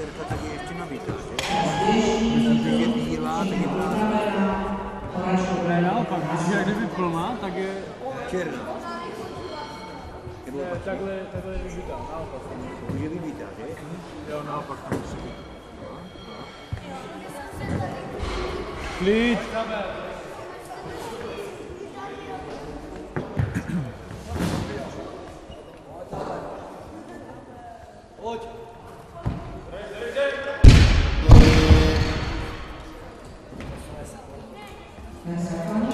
večerka, tak je ještě nabitá, že? je bílá, tak je prázdná. Ne, naopak, když je kdyby plná, tak je... Černá. Je, takhle, takhle je vybitá, naopak. Už je vybitá, že? Jo, naopak to musí být. Klid! Pojď! That's our final.